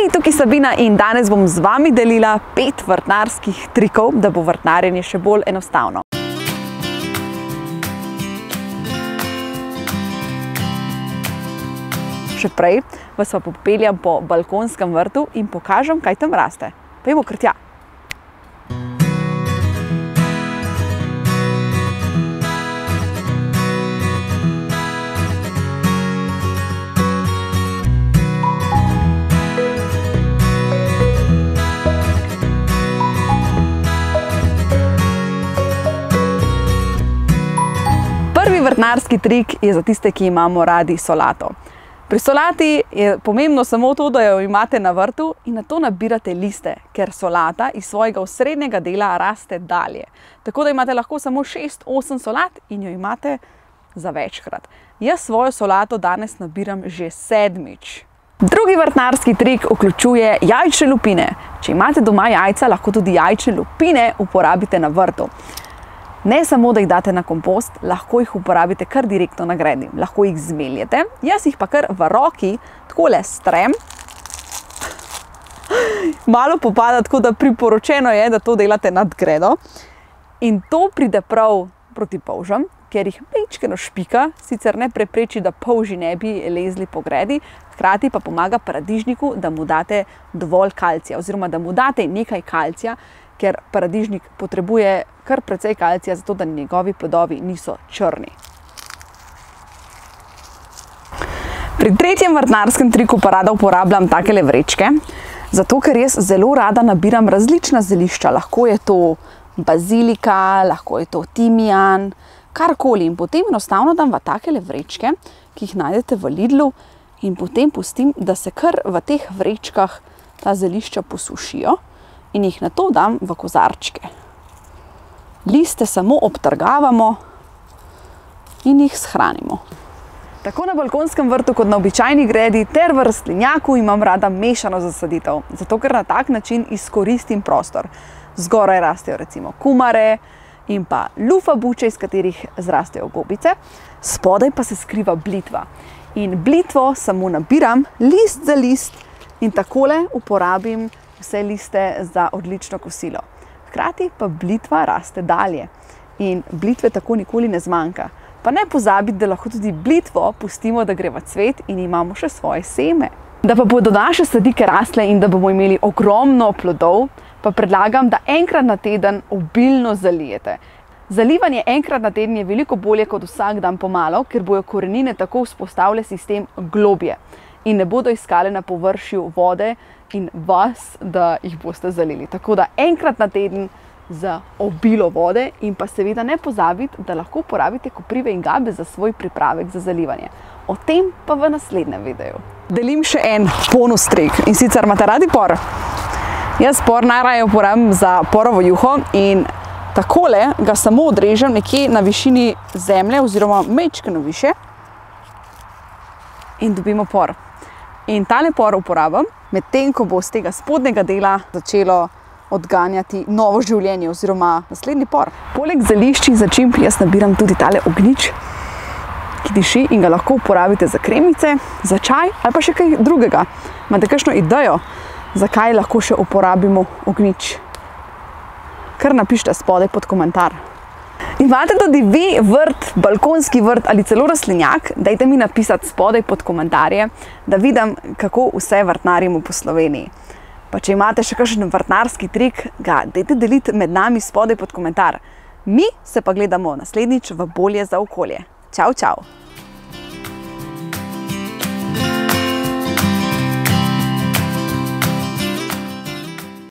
Hej, tukaj Sabina in danes bom z vami delila pet vrtnarskih trikov, da bo vrtnarjenje še bolj enostavno. Še prej vas pa popeljam po balkonskem vrtu in pokažem, kaj tam raste. Pejmo kar tja. Vrtnarski trik je za tiste, ki imamo radi solato. Pri solati je pomembno samo to, da jo imate na vrtu in na to nabirate liste, ker solata iz svojega osrednjega dela raste dalje. Tako da imate lahko samo 6-8 solat in jo imate za večkrat. Jaz svojo solato danes nabiram že sedmič. Drugi vrtnarski trik vključuje jajčne lupine. Če imate doma jajca, lahko tudi jajčne lupine uporabite na vrtu. Ne samo, da jih date na kompost, lahko jih uporabite kar direktno na gredi. Lahko jih zmeljete, jaz jih pa kar v roki takole strem. Malo popada, tako da priporočeno je, da to delate nad gredo. In to pride prav proti polžam, ker jih mečkeno špika, sicer ne prepreči, da polži ne bi lezli po gredi, hkrati pa pomaga paradižniku, da mu date dovolj kalcija oziroma da mu date nekaj kalcija, ker paradižnik potrebuje kar precej kalcija, zato da njegovi plodovi niso črni. Pri tretjem vrtnarskem triku pa rada uporabljam takele vrečke, zato ker jaz zelo rada nabiram različna zelišča. Lahko je to bazilika, lahko je to timijan, karkoli. In potem enostavno dam v takele vrečke, ki jih najdete v Lidlu in potem pustim, da se kar v teh vrečkah ta zelišča posušijo in jih na to dam v kozarčke. Liste samo obtrgavamo in jih shranimo. Tako na balkonskem vrtu kot na običajni gredi ter v rastlinjaku imam rada mešano zasaditev, zato ker na tak način izkoristim prostor. Zgoraj rastejo recimo kumare in pa lufa buče, iz katerih zrastejo gobice, spodaj pa se skriva blitva. In blitvo samo nabiram list za list in takole uporabim vse liste za odlično kosilo. Hkrati pa blitva raste dalje in blitve tako nikoli ne zmanjka. Pa ne pozabiti, da lahko tudi blitvo pustimo, da gre v cvet in imamo še svoje seme. Da pa bodo naše sadike rasle in da bomo imeli ogromno plodov, pa predlagam, da enkrat na teden obilno zalijete. Zalivanje enkrat na teden je veliko bolje kot vsak dan pomalo, ker bojo korenine tako vzpostavile sistem globje in ne bodo iskale na površju vode in vas, da jih boste zalili. Tako da enkrat na teden za obilo vode in pa seveda ne pozabiti, da lahko uporabite koprive in gabe za svoj pripravek za zalivanje. O tem pa v naslednjem videu. Delim še en bonus trik in sicer imate radi por. Jaz por najraje uporabim za porovo juho in takole ga samo odrežem nekje na višini zemlje oziroma mečkeno više in dobimo por. In tale por uporabim, medtem ko bo z tega spodnjega dela začelo odganjati novo življenje oziroma naslednji por. Poleg zelišč in začimb jaz nabiram tudi tale ognjič, ki diši in ga lahko uporabite za kremice, za čaj ali pa še kaj drugega. Imate kakšno idejo, zakaj lahko še uporabimo ognjič? Kar napišite spodaj pod komentar. Imate tudi vi vrt, balkonski vrt ali celo rastlinjak, dajte mi napisati spodaj pod komentarje, da vidim, kako vse vrtnarimo po Sloveniji. Pa če imate še kakšen vrtnarski trik, ga dajte deliti med nami spodaj pod komentar. Mi se pa gledamo naslednjič v bolje za okolje. Čau, čau!